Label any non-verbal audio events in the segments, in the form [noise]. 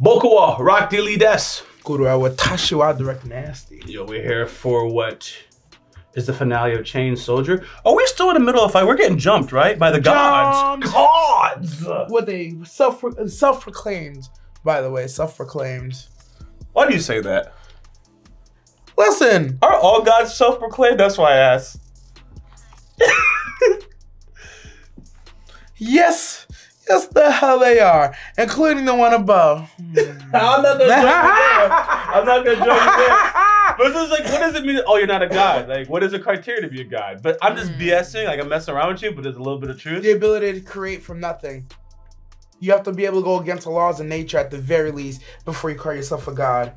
Bokuwa, Rock D Lee Des. Guru Watashi wa direct nasty. Yo, we're here for what is the finale of Chain Soldier. Are we still in the middle of a fight? We're getting jumped, right? By the gods. Jumped. Gods! What they self self proclaimed, by the way, self proclaimed. Why do you say that? Listen, Are all gods self proclaimed? That's why I asked. [laughs] yes, yes, the hell they are, including the one above. [laughs] I'm not gonna join you there. I'm not gonna join you there. [laughs] But it's like, what does it mean? Oh, you're not a god. Like, what is the criteria to be a god? But I'm just BSing, like I'm messing around with you, but there's a little bit of truth. the ability to create from nothing. You have to be able to go against the laws of nature at the very least before you call yourself a god.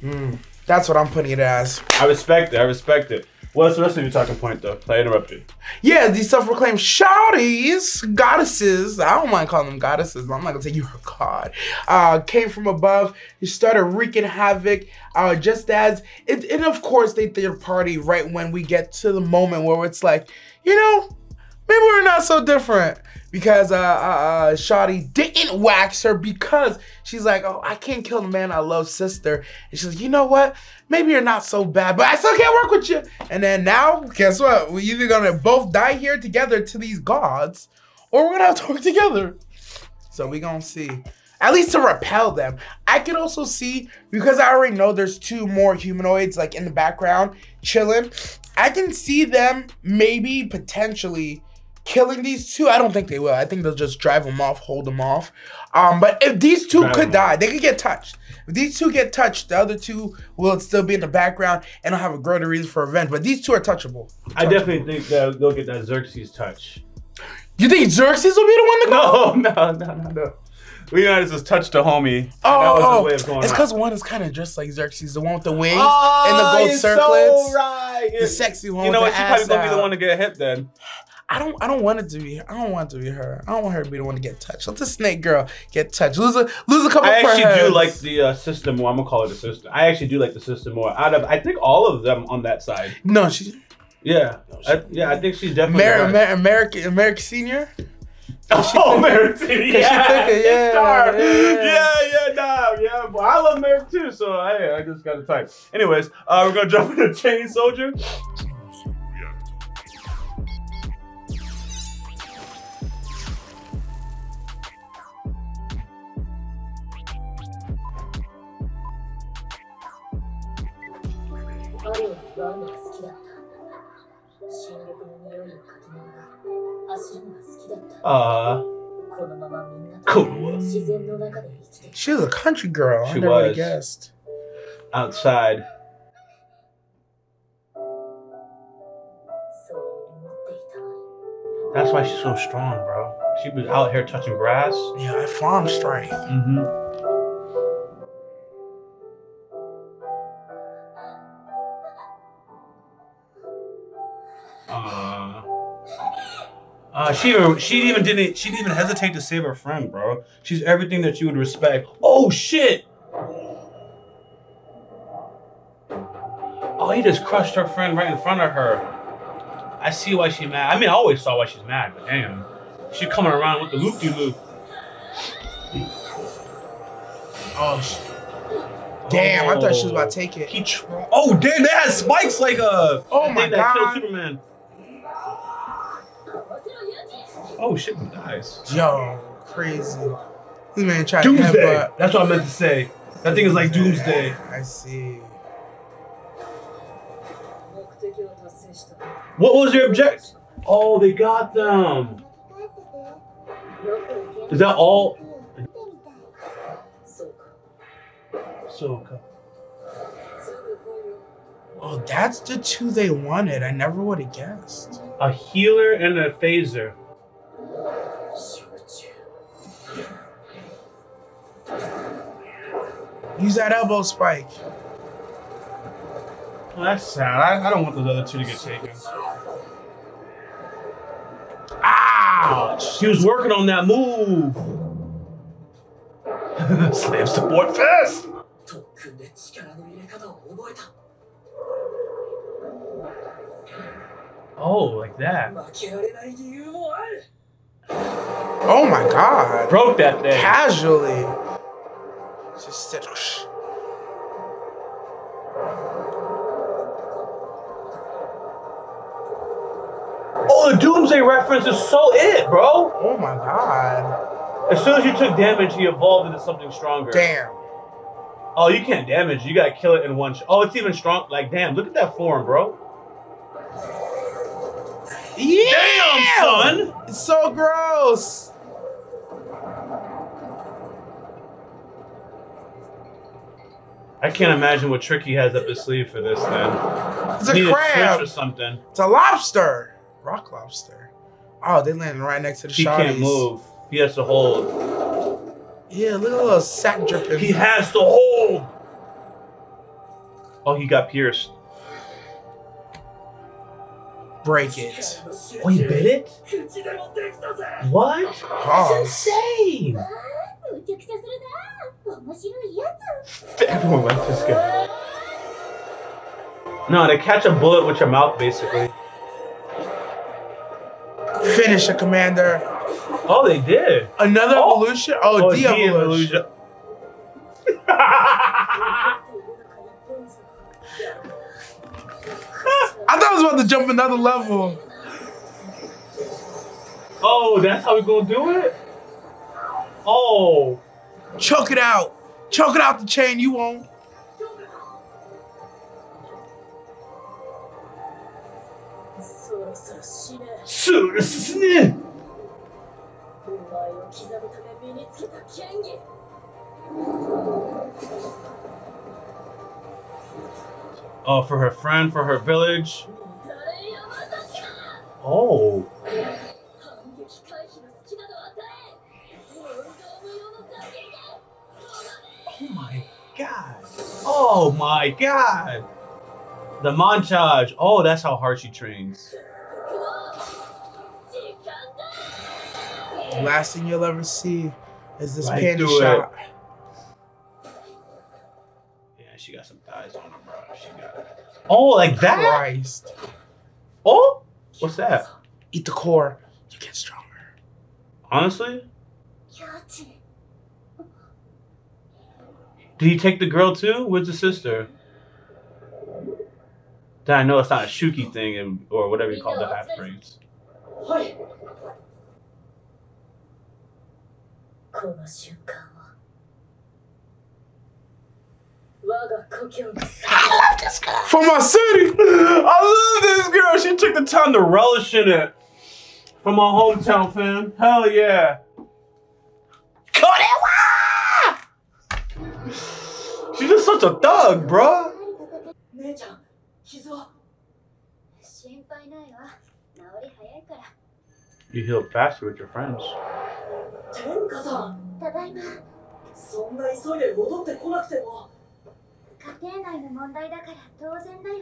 Mm, That's what I'm putting it as. I respect it. I respect it. What's the rest of your talking point, though? I interrupted. Yeah, these self-proclaimed shouties, goddesses. I don't mind calling them goddesses, I'm not gonna say you're a god. Uh, came from above. You started wreaking havoc. Uh, just as it, and of course they third party right when we get to the moment where it's like, you know, maybe we're not so different because uh, uh, uh Shotty didn't wax her because she's like, oh, I can't kill the man I love, sister. And she's like, you know what? Maybe you're not so bad, but I still can't work with you. And then now, guess what? We're either gonna both die here together to these gods, or we're gonna have to work together. So we gonna see. At least to repel them. I can also see because I already know there's two more humanoids like in the background chilling. I can see them maybe potentially killing these two. I don't think they will. I think they'll just drive them off, hold them off. Um, but if these two Drive could die, they could get touched. If these two get touched, the other two will still be in the background and will have a greater reason for revenge. But these two are touchable. I definitely think that they'll get that Xerxes touch. You think Xerxes will be the one to go? No, [laughs] no, no, no, no. Leonidas just touched a homie. Oh, that was oh, his way of going it's because one is kind of just like Xerxes, the one with the wings Oh, and the gold circlets, So right. the sexy one. You know what? the She probably gonna be the one to get hit then. I don't. I don't want it to be. I don't want it to be her. I don't want her to be the one to get touched. Let the snake girl get touched. Lose a lose a couple. I actually per do like the uh, system more. I'm gonna call it a system. I actually do like the system more. Out of I think all of them on that side. No, she. Yeah, I, yeah. I think she's definitely. Amer- right. Amer- American American senior. [laughs] Oh, Merrick [laughs] City, she yeah, it, yeah, star. yeah. yeah, yeah, nah, yeah. But I love Merrick too, so I, I just got to type. Anyways, uh, we're gonna [laughs] jump into Chain Soldier. Uh, cool. She was a country girl. She I never was. guessed. Outside. That's why she's so strong, bro. She was out here touching grass. Yeah, farm strength. Mm-hmm. Uh, she even she even didn't she didn't even hesitate to save her friend, bro. She's everything that you would respect. Oh shit! Oh, he just crushed her friend right in front of her. I see why she's mad. I mean, I always saw why she's mad, but damn, she coming around with the loop de loop. Oh, sh- damn! I thought she was about to take it. He tr- oh damn, that has spikes like a Oh my thing that killed God. Superman. Oh shit, Nice. Yo, crazy. This man tried Doomsday. to uh, That's what I meant to say. That thing is like Doomsday. Yeah, I see. What was your object? Oh, they got them. Is that all? Soka. Oh, that's the two they wanted. I never would have guessed. A healer and a phaser. Use that elbow spike. Well, that's sad. I, I don't want those other two to get taken. Ouch! He was working on that move. [laughs] Slave the fist. Oh, like that. Oh my god. Broke that thing. Casually. Just said, "Whoosh." Oh, the Doomsday reference is so it, bro. oh my god. As soon as you took damage, he evolved into something stronger. Damn. Oh, you can't damage. You gotta kill it in one. Oh, it's even strong. Like, damn, look at that form, bro. Yeah. Damn, son. It's so gross. I can't imagine what trick he has up his sleeve for this. Then It's a Need crab. or something. It's a lobster. Rock lobster. Oh, they landing right next to the He shotties. can't move. He has to hold. Yeah, look at a little uh, sack dripping. He has to hold. Oh, he got pierced break it. Oh, you bit it? What? Hogs. It's insane! Everyone likes this guy. No, to catch a bullet with your mouth, basically. Finish a Commander. Oh, they did. Another oh. evolution? Oh, oh de-evolution. de evolution [laughs] I thought I was about to jump another level. oh, that's how we gonna do it? Oh. Choke it out. Choke it out the chain. You won't uh, for her friend, for her village. Oh. Oh my god. Oh my god. The montage. Oh, that's how hard she trains. Last thing you'll ever see is this right panty shot. It. Oh, like that? Christ. Oh, what's that? Eat the core. You get stronger. Honestly? Did he take the girl too? Where's the sister? Then I know it's not a Shuuki thing and, or whatever you call the half breeds. What? I love this girl. From my city. I love this girl. She took the time to relish in it. For my hometown, fam. Hell yeah. Korewa! She's just such a thug, bro. You healed faster with your friends. Tenka-san! 家庭内の問題だから当然だよ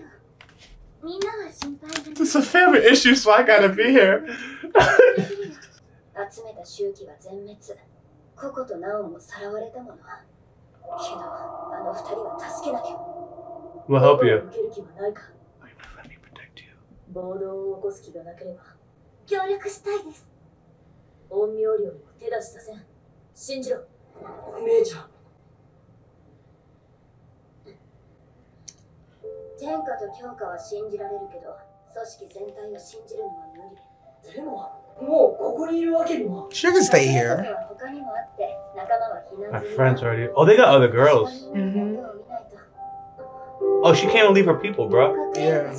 みんなは心配ない It's a family issue, so I gotta be here. 集めた周期は全滅ココとナオもさらわれたものけどあの二人は助けなきゃ We'll help you. 受ける気はないか Let me protect you. 暴動を起こす気がなければ協力したいです陰陽寮にも手出しさせん信じろ姉ちゃん 天下と強化は信じられるけど組織全体を信じるのは無理でももうここにいるわけには She can stay here My friends already Oh they got other girls mm -hmm. Oh she can't leave her people bro Yeah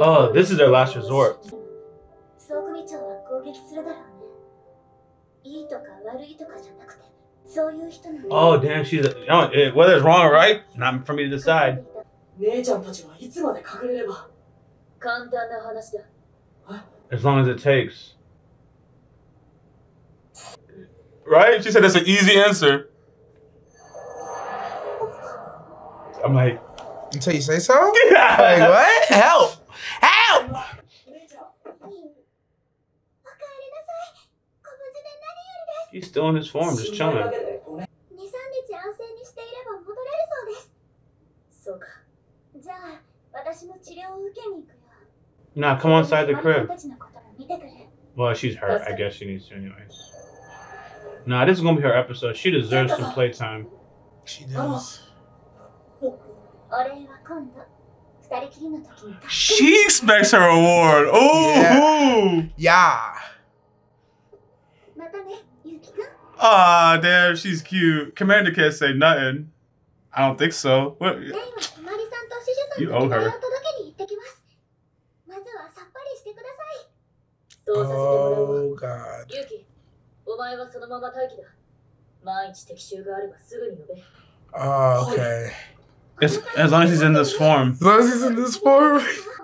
Oh, this is their last resort. いいとか悪いとかじゃなくてそういう人の Oh, damn, she's. A, oh, eh, whether it's wrong or right, not for me to decide. 姉ちゃんたちはいつまで隠れれば簡単な話だ As long as it takes. Right? She said that's an easy answer. I'm like, Until you say so? Like, [laughs] what? Help! Help! He's still in his form, just chilling. Nah, come inside the crib. Well, she's hurt. I guess she needs to anyways. Nah, this is gonna be her episode. She deserves some playtime. She does. She expects her award. Oh, yeah. yeah. きくん ah, damn, she's cute. Commander can't say nothing. I don't think so. What? レイはひまりさんとシジュさん You と owe 着替え her. を届けに行ってきますまずはさっぱりしてくださいそうさせてもらうわ Oh God. ユキ、お前はそのまま待機だ。万一敵襲があればすぐに呼べ。 Oh, okay. It's, as long as he's in this form. As long as he's in this form. [laughs]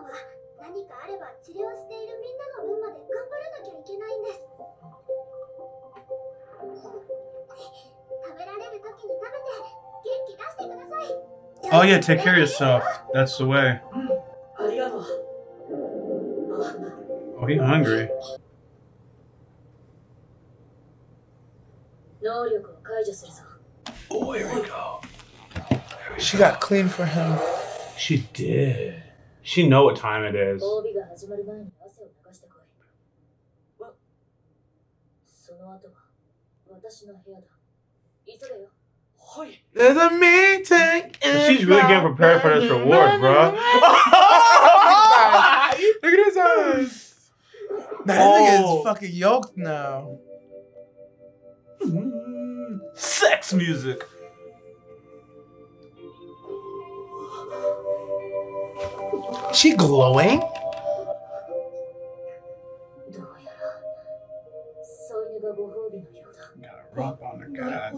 Oh yeah, take care of yourself. That's the way. Oh, he hungry. Oh, here we go. She got clean for him. She did. She know what time it is. There's a meeting. She's really getting prepared for this reward, bro. [laughs] Look at his eyes. That oh. nigga fucking yoked now. Sex music. She glowing? Got a rock on the guy.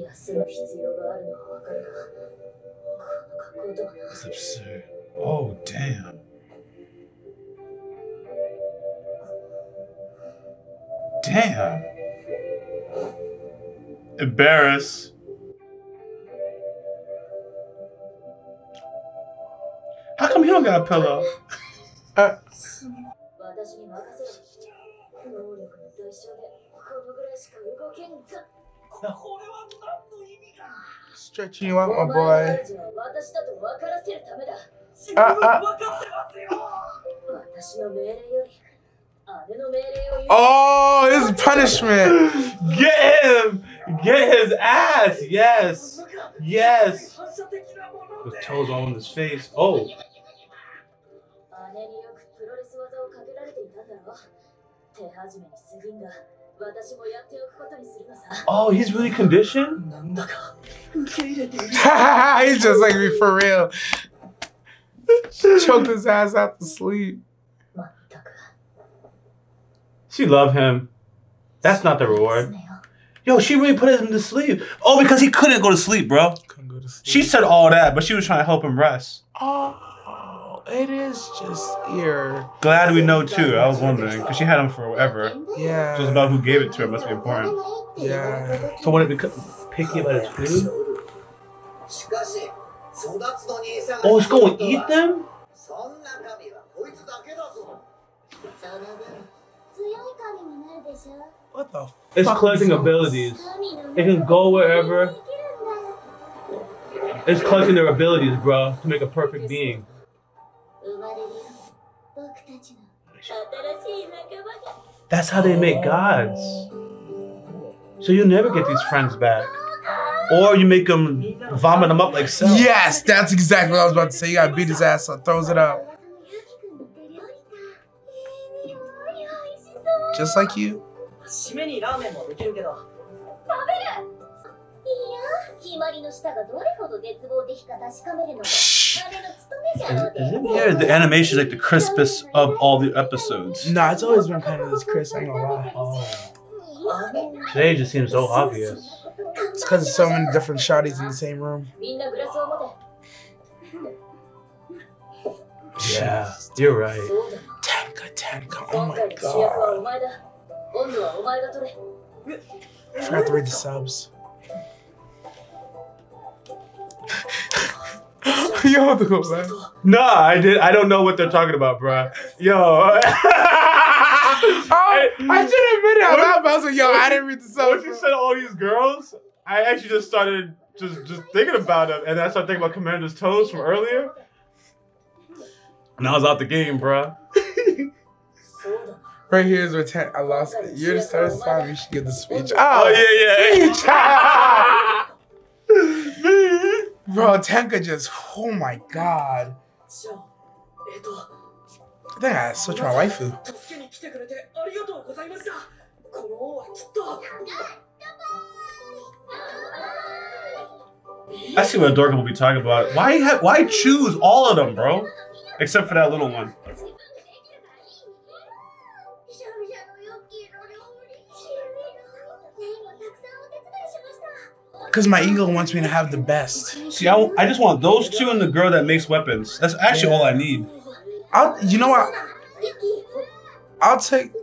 Commander. 休む必要があるのはわかるが、この格好とはな。 That's absurd. Oh, damn. Damn. Embarrassed. How come he don't got a pillow? 私 [laughs] Stretching you out, my boy. Ah, ah. Oh, his punishment. Get him. Get his ass. Yes. Yes. With toes on his face. Oh. Oh, he's really conditioned? [laughs] he's just like me for real. Choked his ass out to sleep. She loved him. That's not the reward. Yo, she really put him to sleep. Oh, because he couldn't go to sleep, bro. Couldn't go to sleep. She said all that, but she was trying to help him rest. Oh it is just your. Glad we know too. I was wondering because she had them forever. Yeah. Just about who gave it to her must be important. Yeah. So when it becomes picky about its food. Oh, it's going to eat them. What the? It's clutching abilities. It can go wherever. It's clutching their abilities, bro, to make a perfect being. 生まれるよ僕たちの新しい仲間が That's how they make gods. So you never get these friends back, or you make them vomit them up like so. Yes, that's exactly what I was about to say. You gotta beat his ass so it throws it out. 噂のゆうきくんの手料理だいい匂い美味しそう Just like you. 締めにラーメンもできるけどいいよひまりの舌がどれほど絶望的か確かめるのが Shh. 彼の務めじゃろう Is, で is it? Yeah, the animation is like the crispest of all the episodes. Nah, it's always been kind of this Chris. I ain't gonna lie. Oh. Today just seems so obvious. It's because there's so many different shotties in the same room. みんなグラスを持て Yeah, you're right. そうだ Tanka, Tanka. Oh 今 my 回の主役はお god. 前だ今度はお前が取れ I forgot to read the subs. Yo, bro. Nah, I did. I don't know what they're talking about, bro. Yo. [laughs] Oh, I, I should admit it. I'm not about to. Yo, I didn't read the song. Once you said all these girls, I actually just started just just thinking about them, and I started thinking about Commander's toes from earlier. And I was out the game, bro. [laughs] right here is where I lost it. You're the first time You should get the speech. Oh, oh yeah, yeah. Speech. [laughs] Bro, Tenka just, oh my god. I think I switch my waifu. I see what Dorka will be talking about. Why why choose all of them, bro? Except for that little one. Because my ego wants me to have the best. See, I just want those two and the girl that makes weapons. That's actually yeah. all I need. I'll, you know what? I'll take.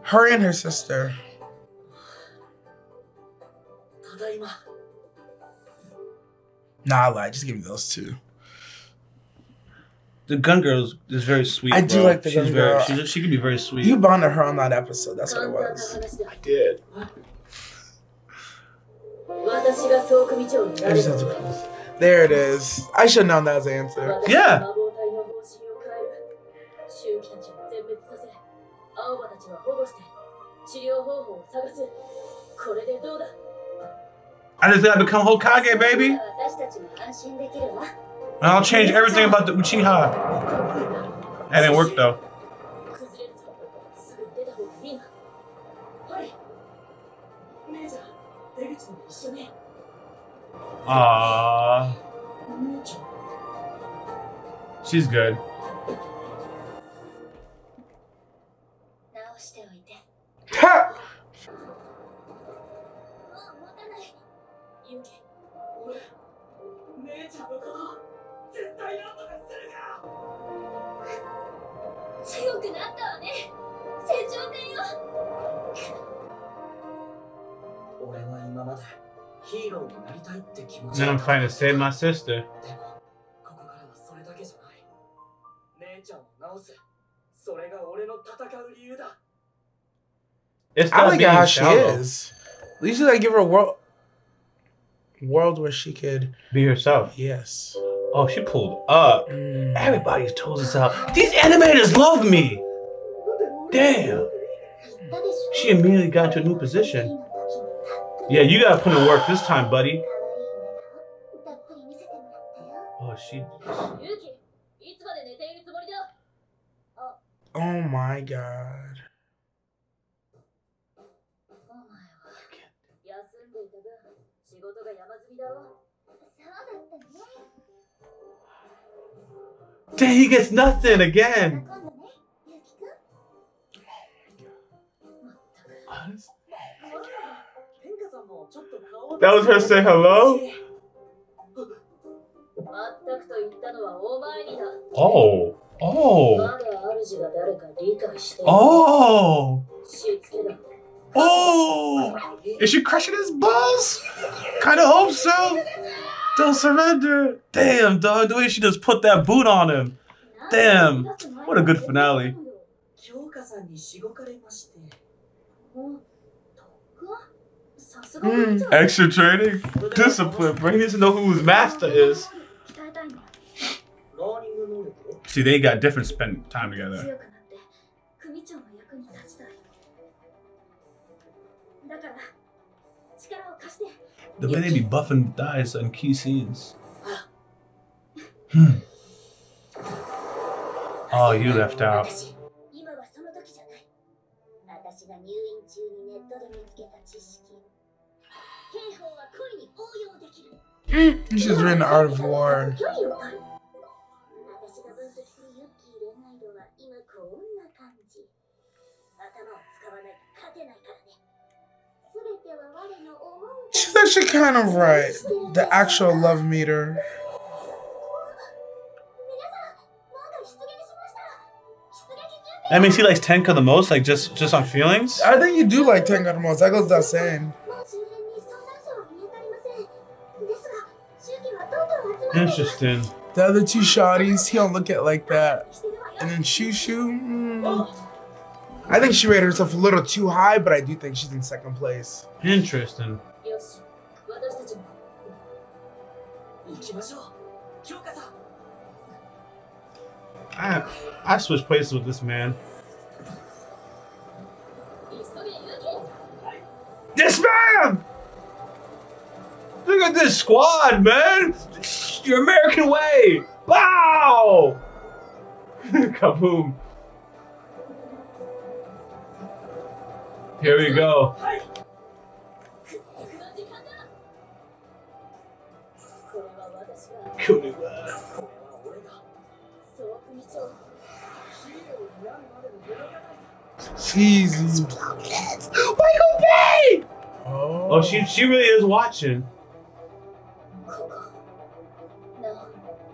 Her and her sister. Nah, I lied. Just give me those two. The Gun Girl is, is very sweet. I do like the she's Gun very, Girl. She's, she can be very sweet. You bonded her on that episode. That's what it was. I did. I just have to close. There it is. I should have known that was the answer. Yeah. I just gotta become Hokage, baby. And I'll change everything about the Uchiha. That didn't work though. Ah, She's good. Now I'm trying to save my sister. It's I like how shallow. she is. At least I give her a world world where she could be herself. Yes. Oh, she pulled up. Mm. Everybody's toes is. These animators love me. Damn. She immediately got into a new position. Yeah, you gotta put in work this time, buddy. Oh, she. Oh my god. Dang, he gets nothing again. Oh Honestly. That was her say hello? Oh. Oh. Oh. Oh. Is she crushing his balls? Kind of hope so. Don't surrender. Damn, dog. The way she just put that boot on him. Damn. What a good finale. Mm. Extra training, discipline, bro. He doesn't know who his master is. See, they got different spend time together. The way they be buffing the thighs on key scenes. [gasps] Hmm. Oh, you left out. She's just written the art of war. She's actually kind of right. The actual love meter. I mean, she likes Tenka the most, like just just on feelings. I think you do like Tenka the most. That goes without saying. Interesting. The other two shotties, he don't look at like that. And then Shoo Shoo, mm, I think she rated herself a little too high, but I do think she's in second place. Interesting. I I switched places with this man. This man! Look at this squad, man. Your American way! Bow! [laughs] Kaboom. Here we go. Jesus. Michael Bay! Oh. oh, she she really is watching.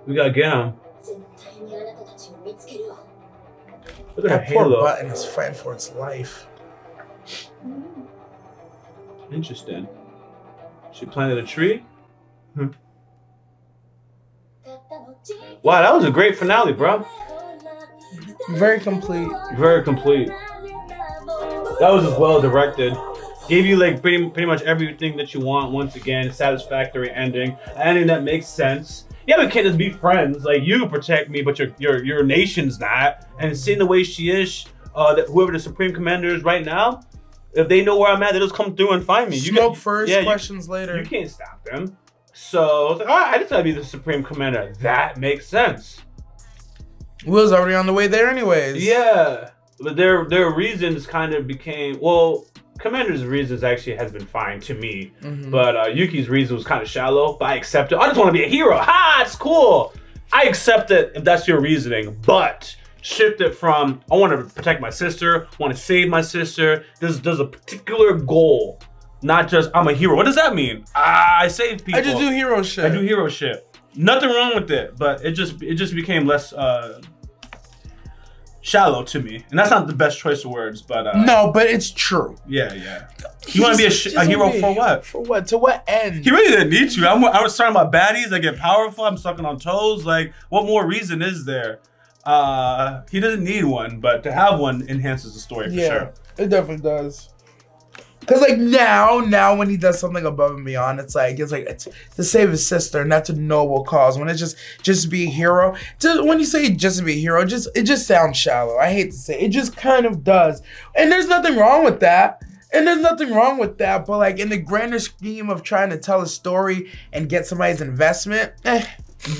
We gotta get him. Look at that poor though. button is fighting for its life. Interesting. She planted a tree. Hmm. Wow, that was a great finale, bro. Very complete. Very complete. That was as well directed. Gave you like pretty pretty much everything that you want. Once again, satisfactory ending, an ending that makes sense yeah, we can't just be friends. Like you protect me, but your your your nation's not. And seeing the way she is, uh, that whoever the supreme commander is right now, if they know where I'm at, they just come through and find me. You Smoke can- first, yeah, you- questions later. You can't stop them. So I was like, all right, I just gotta be the supreme commander. That makes sense. Will's already on the way there, anyways. Yeah, but their their reasons kind of became well. Commander's reasons actually has been fine to me, Mhm. but uh, Yuki's reason was kind of shallow. But I accept it. I just want to be a hero. Ha! It's cool. I accept it if that's your reasoning, but shift it from I want to protect my sister, want to save my sister. There's there's a particular goal, not just I'm a hero. What does that mean? Ah, I save people. I just do hero shit. I do hero shit. Nothing wrong with it, but it just it just became less uh shallow to me, and that's not the best choice of words, but uh, No, but it's true. yeah, yeah. You want to be a, sh- a hero for what? For what? To what end? He really didn't need to. I'm, I was talking about baddies I get powerful. I'm sucking on toes. Like, what more reason is there? Uh, he doesn't need one, but to have one enhances the story for yeah, sure. it definitely does. Cause like now, now when he does something above and beyond, it's like it's like it's to save his sister, not to noble cause. When it's just just be a hero, to, when you say just to be a hero, it just it just sounds shallow. I hate to say it, it just kind of does, and there's nothing wrong with that. And there's nothing wrong with that, but like in the grander scheme of trying to tell a story and get somebody's investment, eh,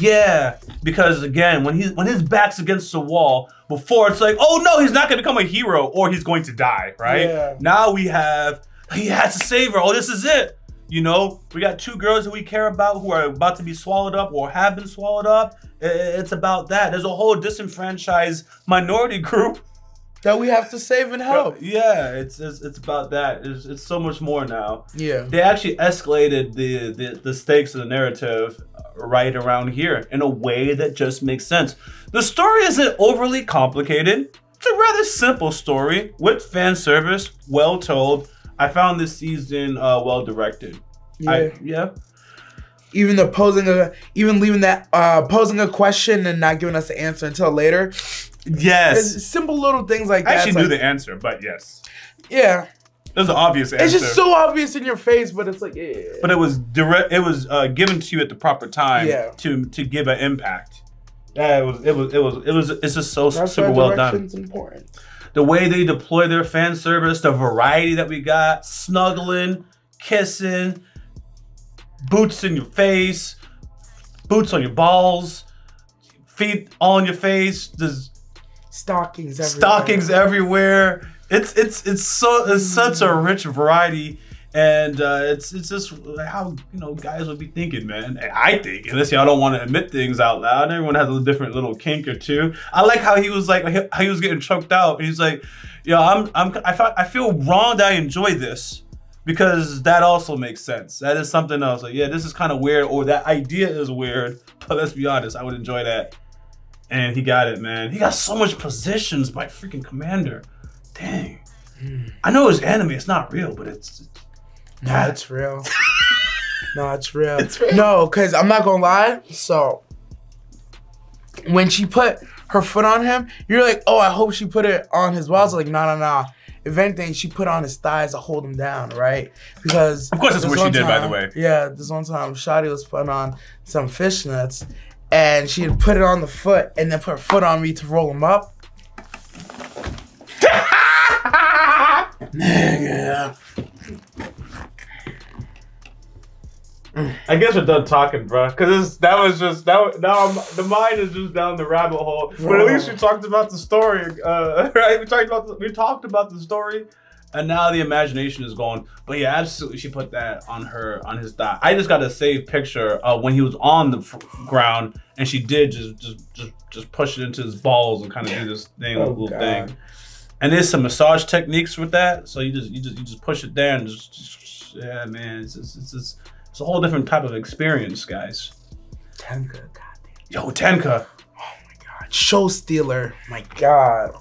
Yeah, because again, when he when his back's against the wall, before it's like, oh no, he's not gonna become a hero or he's going to die, right? Yeah. Now we have he has to save her. Oh, this is it. You know, we got two girls that we care about who are about to be swallowed up or have been swallowed up. It's about that. There's a whole disenfranchised minority [laughs] group. that we have to save and help. Yeah, it's it's, it's about that. It's, it's so much more now Yeah. they actually escalated the, the the stakes of the narrative right around here in a way that just makes sense. The story isn't overly complicated. It's a rather simple story with fan service, well told. I found this season uh, well directed. Yeah. I, yeah. even the posing a even leaving that uh posing a question and not giving us the answer until later. Yes. It's simple little things like I that. actually It's knew like- the answer, but yes. Yeah. There's an obvious answer. It's just so obvious in your face, but it's like yeah. but it was direct. It was uh, given to you at the proper time Yeah. to to give an impact. Yeah, it was. It was. It was. It was. It's just so That's super well done. important. The way they deploy their fan service, the variety that we got, snuggling, kissing, boots in your face, boots on your balls, feet all in your face, there's Stockings everywhere. stockings everywhere. It's it's it's so it's such a rich variety. And uh, it's it's just how you know guys would be thinking, man. I think, unless y'all don't want to admit things out loud, everyone has a different little kink or two. I like how he was like how he was getting choked out. He's like, "Yo, I'm I'm I thought I feel wrong that I enjoy this because that also makes sense. That is something else. Like, yeah, this is kind of weird, or that idea is weird. [laughs] But let's be honest, I would enjoy that. And he got it, man. He got so much positions by freaking commander. Dang. I know it's anime. It's not real, but it's No, it's real. [laughs] no, it's real. It's real. No, because I'm not gonna lie. So when she put her foot on him, you're like, oh, I hope she put it on his balls. Like, no, no, no. if anything, she put on his thighs to hold him down, right? Because Of course, that's this what she one did, by the way. Yeah, this one time, Shotty was putting on some fishnets, and she had put it on the foot, and then put her foot on me to roll him up. [laughs] Nigga. I guess we're done talking, bro. Cause that was just that. Now I'm, the mind is just down the rabbit hole. But at least we talked about the story, uh, [laughs] right? We talked about the, we talked about the story, and now the imagination is going. But yeah, absolutely, she put that on her on his thigh. I just got a saved picture uh, when he was on the ground, and she did just just just just push it into his balls and kind of do this thing, Oh, little God. thing. And there's some massage techniques with that. So you just you just you just push it down. Just, just yeah, man, it's just, it's it's it's a whole different type of experience, guys. Tenka, goddamn. Yo, Tenka, Oh my God. Show stealer. My God.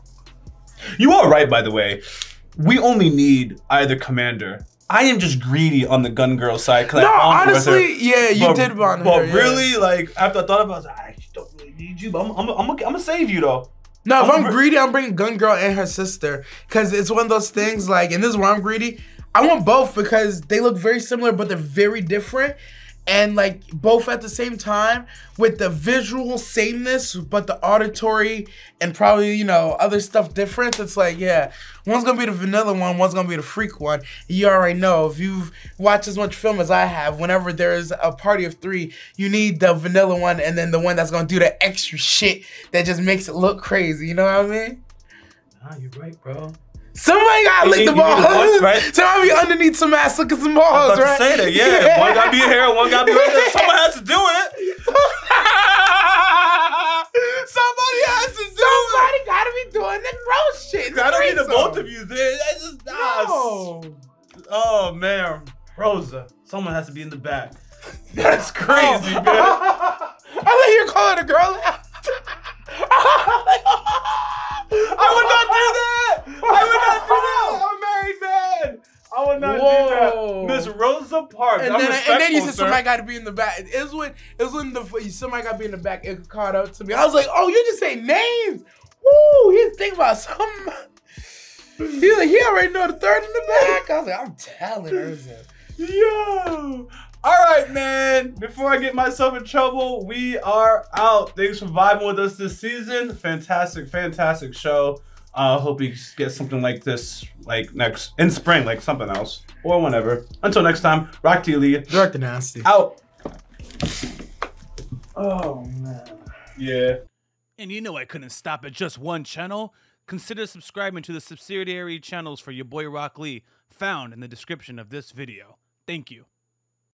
you are right. By the way, we only need either commander. I am just greedy on the gun girl side. No, honestly, yeah, you But- did bond But her. yeah. really, like after I thought about, it, I, was like, I don't really need you, but I'm, I'm I'm, I'm gonna save you though. No, if I'm I'm greedy, I'm bringing Gun Girl and her sister. Cause it's one of those things like, and this is where I'm greedy. I want both because they look very similar, but they're very different. And like both at the same time with the visual sameness, but the auditory and probably, you know, other stuff different. It's like, yeah, one's gonna be the vanilla one, one's gonna be the freak one. You already know if you've watched as much film as I have, whenever there's a party of three, you need the vanilla one and then the one that's gonna do the extra shit that just makes it look crazy. You know what I mean? Ah, you're right, bro. Somebody gotta You lick need- the you need the balls. one, right? [laughs] Somebody be underneath some ass looking some I balls, was about right? to say that. Yeah, [laughs] one gotta be here, one gotta be right there. Someone has to do it. [laughs] Somebody has to do it! Somebody gotta be doing the gross shit. I don't need the both of you there. That's just ah, Oh man, Rosa. Someone has to be in the back. That's crazy, Oh. man. I think you're calling a girl out. I would not Miss Rosa Parks. And then, and then you said sir. somebody got to be in the back. It was when it was when the somebody got to be in the back. It caught up to me. I was like, "Oh, you just say names." Woo! He's thinking about something. [laughs] He's like, "He already know the third in the back." I was like, "I'm telling her." Yo. All right, man. Before I get myself in trouble, we are out. Thanks for vibing with us this season. Fantastic, fantastic show. I uh, hope we get something like this, like next in spring, like something else or whenever. Until next time, Rock to you, Lee. Director nasty. Out. Oh man. Yeah. And you know I couldn't stop at just one channel. Consider subscribing to the subsidiary channels for your boy Rock Lee, found in the description of this video. Thank you.